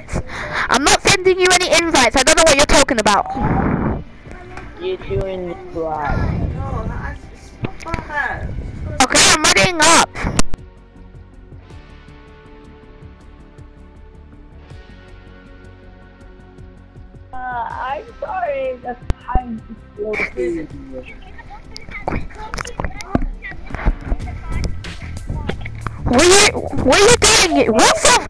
invites. I'm not sending you any invites. I don't know what you're talking about. You two in the squad. That's. Okay, I'm readying up. Uh, I'm sorry, the time is slow What are you, what are you doing? What sort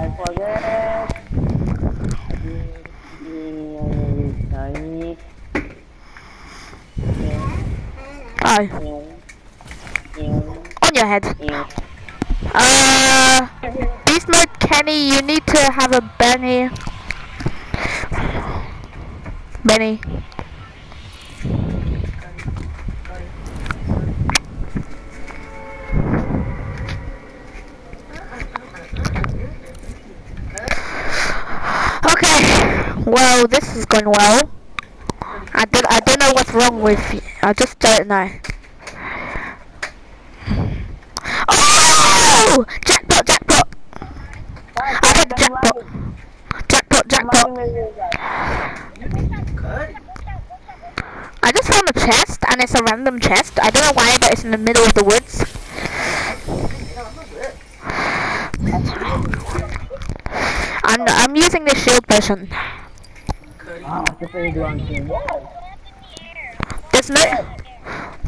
I forget. On your head. Uh, beast mode Kenny, you need to have a Benny. Benny. Well, this is going well. I don't, I don't know what's wrong with you. I just don't know. Oh! Jackpot, jackpot! I had jackpot. Jackpot, jackpot. I just found a chest, and it's a random chest. I don't know why, but it's in the middle of the woods. I'm, I'm using the shield potion. Good. This is one thing. There's no,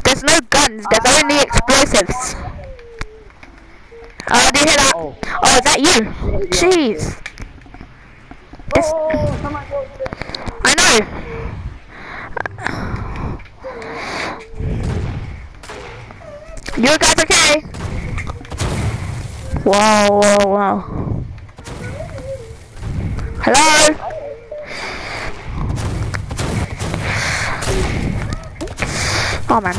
there's no guns. There's only explosives. Oh, do you hear that? Oh. Oh, is that you? Jeez. Oh, someone go to I know. You guys okay? Whoa, whoa, whoa. Hello? Oh man.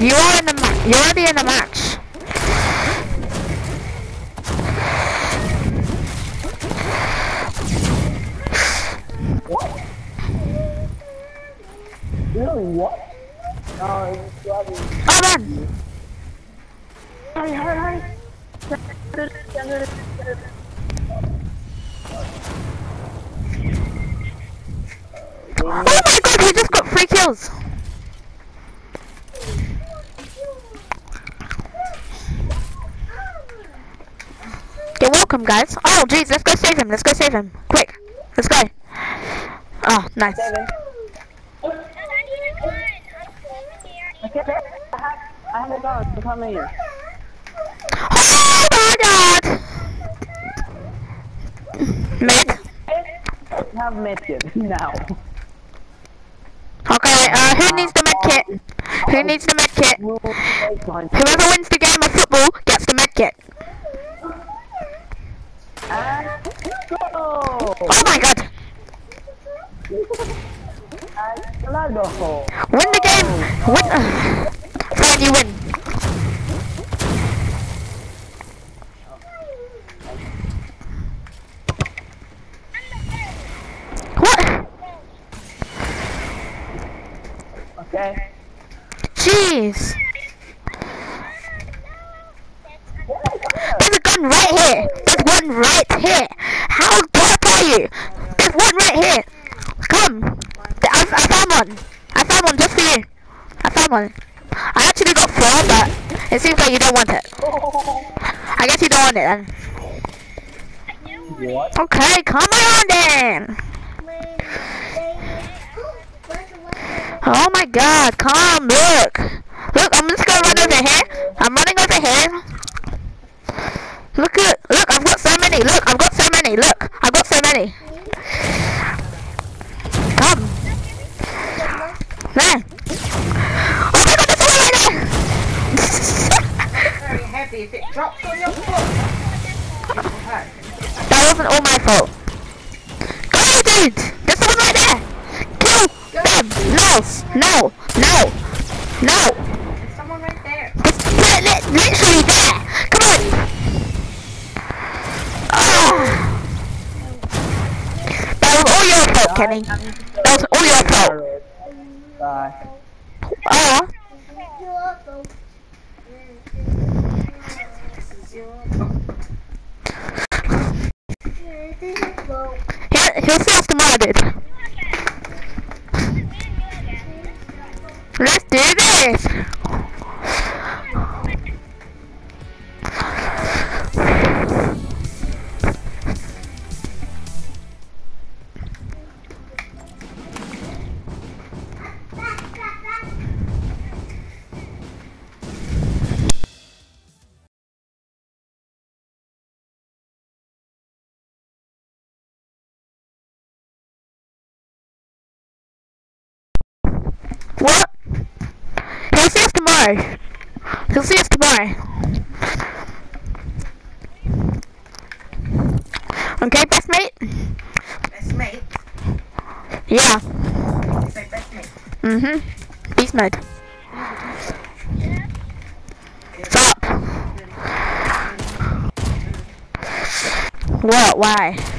You are in the ma- you're already in the match. Really, what? No, it's bloody. Oh man! Hurry, hurry, hurry. Oh my god, we just got three kills! You're welcome, guys. Oh, jeez, let's go save him. Let's go save him. Quick, let's go. Oh, nice. Guys, I need a gun. I'm I have, a. Oh my god! Mid. Have medkit now. Okay, uh, who needs the med kit? Who needs the med kit? Whoever wins the game of football gets the med kit. Oh my god! Win the Win! Fine, you win. What? Okay. Jeez! There's a gun right here! There's one right here! How dark are you? There's one right here! Come! I, I found one! I found one just for you! I found one. I actually got four, but it seems like you don't want it. I guess you don't want it then. What? Okay, come on then! Oh my god, come, look! Look, I'm just gonna run over here. I'm running over here. Look at, look, I've got so many. Look, I've got so many. Look, I've got so many. Come. There. Oh my god, there's someone right there! Very. If it drops on your foot, it will hurt. that wasn't all my fault. Go, dude! There's someone right there! Kill them! No! No! No! No! There's someone right there. Just li- li- literally there! Come on! Ah. That was all your fault, Kenny. That was all your fault. Bye. Oh. See us tomorrow, dude. Let's do this! Tomorrow. He'll see us tomorrow. Okay, best mate? Best mate. Yeah. Best mate. Mm-hmm. Beast mode. Stop. What? Why?